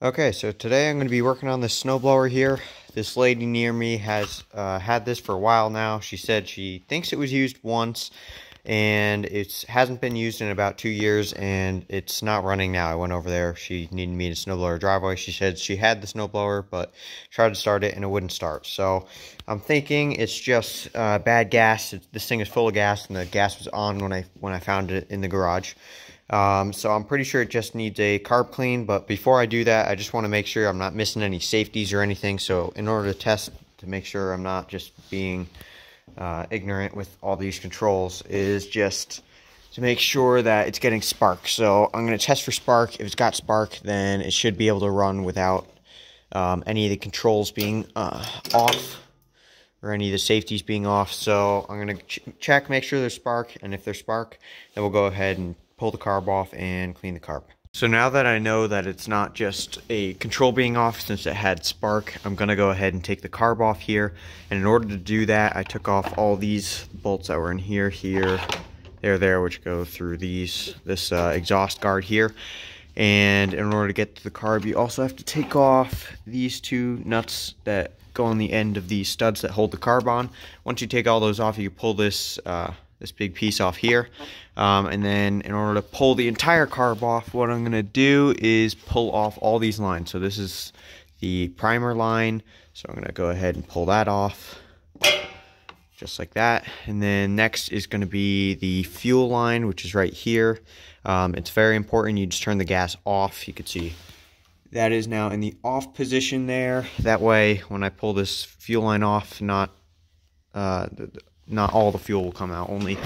Okay, so today I'm going to be working on this snowblower here. This lady near me has uh, had this for a while now. She said she thinks it was used once and it hasn't been used in about two years and it's not running now. I went over there. She needed me to snowblower her driveway. She said she had the snowblower but tried to start it and it wouldn't start. So I'm thinking it's just uh, bad gas. this thing is full of gas and the gas was on when I when I found it in the garage. Um, so I'm pretty sure it just needs a carb clean, but before I do that, I just want to make sure I'm not missing any safeties or anything. So in order to test to make sure I'm not just being uh, ignorant with all these controls is just to make sure that it's getting spark. So I'm going to test for spark. If it's got spark, then it should be able to run without um, any of the controls being uh, off or any of the safeties being off. So I'm going to ch check, make sure there's spark, and if there's spark, then we'll go ahead and pull the carb off and clean the carb. So now that I know that it's not just a control being off since it had spark, I'm gonna go ahead and take the carb off here. And in order to do that, I took off all these bolts that were in here, here, there, there, which go through these, this uh, exhaust guard here. And in order to get to the carb, you also have to take off these two nuts that go on the end of these studs that hold the carb on. Once you take all those off, you pull this uh, this big piece off here. Um, and then in order to pull the entire carb off, what I'm going to do is pull off all these lines. So this is the primer line. So I'm going to go ahead and pull that off just like that. And then next is going to be the fuel line, which is right here. Um, it's very important. You just turn the gas off. You can see that is now in the off position there. That way, when I pull this fuel line off, not uh, not all the fuel will come out, only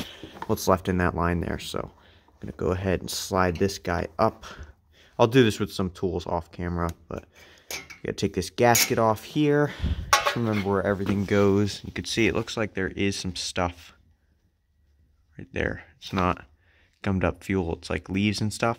what's left in that line there. So I'm going to go ahead and slide this guy up. I'll do this with some tools off camera, but you got to take this gasket off here. Just remember where everything goes. You can see it looks like there is some stuff right there. It's not gummed up fuel. It's like leaves and stuff.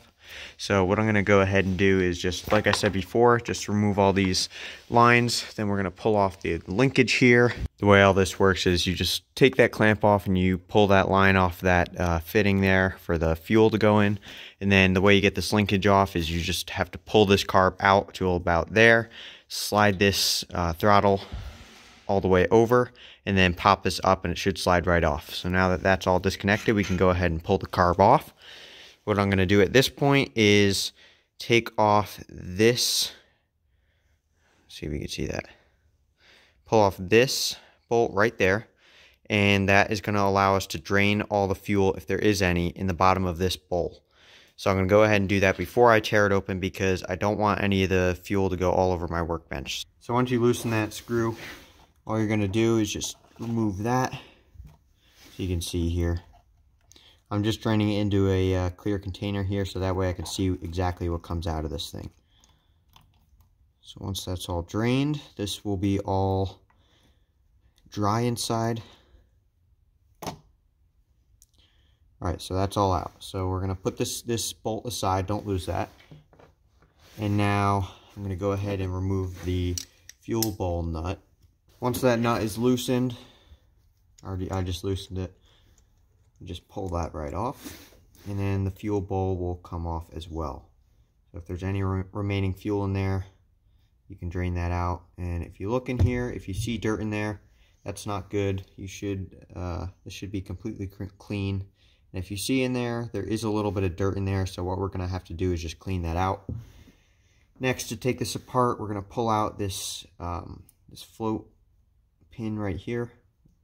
So what I'm going to go ahead and do is just, like I said before, just remove all these lines. Then we're going to pull off the linkage here. The way all this works is you just take that clamp off and you pull that line off that uh, fitting there for the fuel to go in. And then the way you get this linkage off is you just have to pull this carb out to about there, slide this uh, throttle all the way over, and then pop this up and it should slide right off. So now that that's all disconnected, we can go ahead and pull the carb off. What I'm going to do at this point is take off this. See if we can see that. Pull off this bolt right there. And that is going to allow us to drain all the fuel, if there is any, in the bottom of this bowl. So I'm going to go ahead and do that before I tear it open because I don't want any of the fuel to go all over my workbench. So once you loosen that screw, all you're going to do is just remove that. So you can see here. I'm just draining it into a uh, clear container here so that way I can see exactly what comes out of this thing. So once that's all drained, this will be all dry inside. Alright, so that's all out. So we're going to put this, this bolt aside, don't lose that. And now I'm going to go ahead and remove the fuel bowl nut. Once that nut is loosened, already I just loosened it, just pull that right off and then the fuel bowl will come off as well. So if there's any re remaining fuel in there you can drain that out. And if you look in here if you see dirt in there that's not good. You should uh, this should be completely clean. And if you see in there there is a little bit of dirt in there so what we're gonna have to do is just clean that out. Next to take this apart we're gonna pull out this um, this float pin right here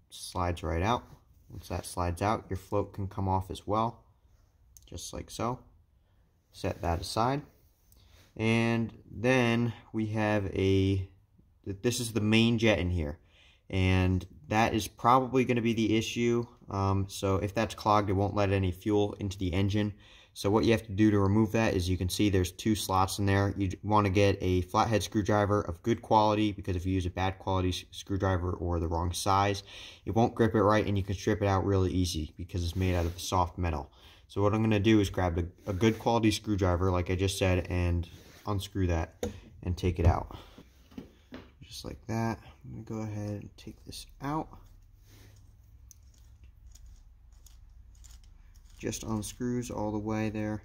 slides right out once that slides out, your float can come off as well, just like so. Set that aside. And then we have a, this is the main jet in here. And that is probably going to be the issue. Um, so if that's clogged, it won't let any fuel into the engine. So what you have to do to remove that is you can see there's two slots in there. You want to get a flathead screwdriver of good quality because if you use a bad quality screwdriver or the wrong size, it won't grip it right and you can strip it out really easy because it's made out of soft metal. So what I'm going to do is grab a, a good quality screwdriver like I just said and unscrew that and take it out. Just like that. I'm going to go ahead and take this out. just unscrews all the way there.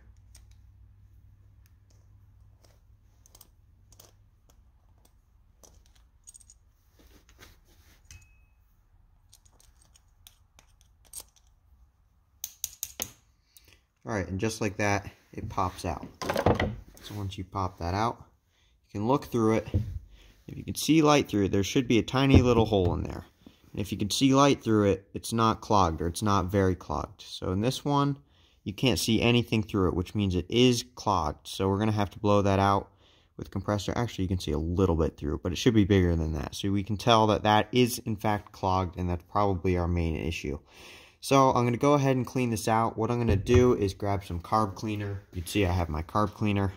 All right, and just like that, it pops out. So once you pop that out, you can look through it. If you can see light through it, there should be a tiny little hole in there. And if you can see light through it, it's not clogged or it's not very clogged. So in this one, you can't see anything through it, which means it is clogged. So we're going to have to blow that out with compressor. Actually, you can see a little bit through, but it should be bigger than that. So we can tell that that is in fact clogged and that's probably our main issue. So I'm going to go ahead and clean this out. What I'm going to do is grab some carb cleaner. You see I have my carb cleaner.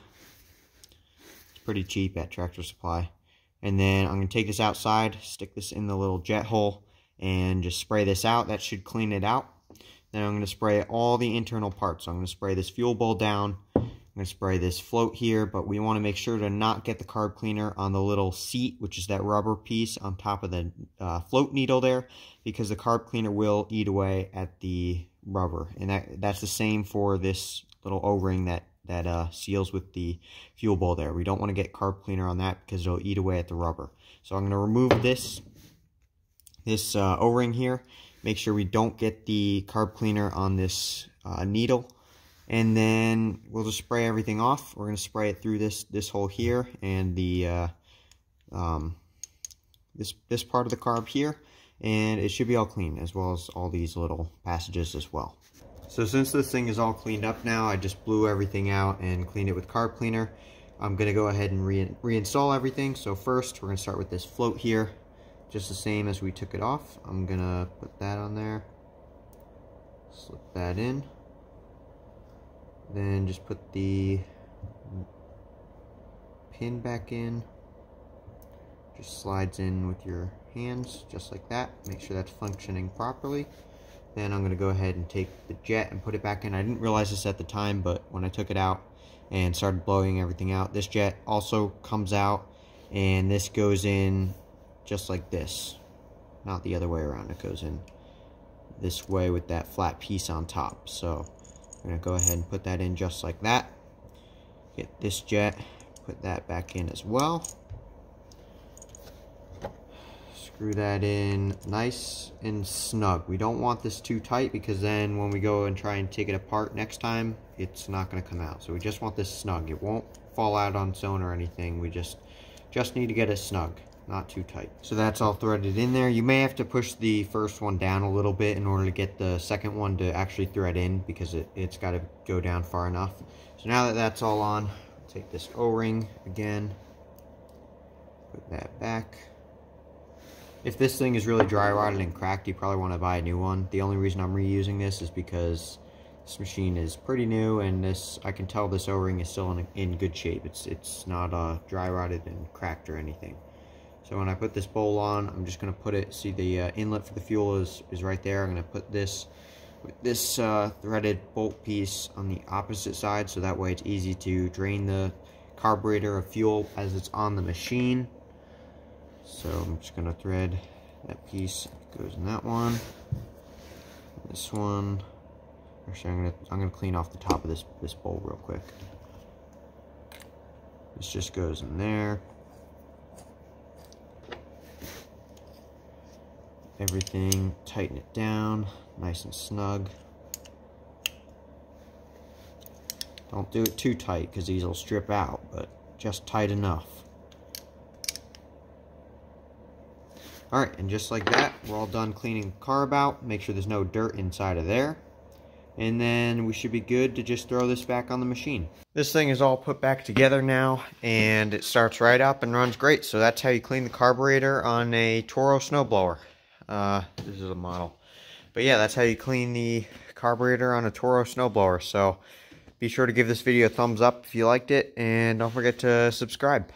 It's pretty cheap at Tractor Supply. And then I'm going to take this outside, stick this in the little jet hole, and just spray this out. That should clean it out. Then I'm going to spray all the internal parts. So I'm going to spray this fuel bowl down. I'm going to spray this float here, but we want to make sure to not get the carb cleaner on the little seat, which is that rubber piece on top of the uh, float needle there, because the carb cleaner will eat away at the rubber. And that that's the same for this little O-ring that, that uh, seals with the fuel bowl there. We don't want to get carb cleaner on that because it'll eat away at the rubber. So I'm going to remove this, this uh, O-ring here Make sure we don't get the carb cleaner on this uh, needle. And then we'll just spray everything off. We're going to spray it through this this hole here and the uh, um, this this part of the carb here. And it should be all clean as well as all these little passages as well. So since this thing is all cleaned up now, I just blew everything out and cleaned it with carb cleaner. I'm going to go ahead and re reinstall everything. So first, we're going to start with this float here just the same as we took it off. I'm gonna put that on there, slip that in, then just put the pin back in, just slides in with your hands, just like that. Make sure that's functioning properly. Then I'm gonna go ahead and take the jet and put it back in. I didn't realize this at the time, but when I took it out and started blowing everything out, this jet also comes out and this goes in just like this. Not the other way around. It goes in this way with that flat piece on top. So I'm to go ahead and put that in just like that. Get this jet, put that back in as well. Screw that in nice and snug. We don't want this too tight because then when we go and try and take it apart next time, it's not going to come out. So we just want this snug. It won't fall out on its own or anything. We just just need to get it snug not too tight. So that's all threaded in there. You may have to push the first one down a little bit in order to get the second one to actually thread in because it, it's got to go down far enough. So now that that's all on, take this O-ring again, put that back. If this thing is really dry rotted and cracked, you probably want to buy a new one. The only reason I'm reusing this is because this machine is pretty new and this I can tell this O-ring is still in, in good shape. It's it's not uh, dry rotted and cracked or anything. So when I put this bowl on, I'm just going to put it, see the uh, inlet for the fuel is, is right there. I'm going to put this this uh, threaded bolt piece on the opposite side so that way it's easy to drain the carburetor of fuel as it's on the machine. So I'm just going to thread that piece, goes in that one, this one. Actually, I'm to I'm to clean off the top of this this bowl real quick. This just goes in there. Everything, tighten it down, nice and snug. Don't do it too tight because these will strip out, but just tight enough. Alright, and just like that, we're all done cleaning the carb out. Make sure there's no dirt inside of there. And then we should be good to just throw this back on the machine. This thing is all put back together now, and it starts right up and runs great. So that's how you clean the carburetor on a Toro snowblower. Uh, this is a model. But yeah, that's how you clean the carburetor on a Toro snowblower. So be sure to give this video a thumbs up if you liked it, and don't forget to subscribe.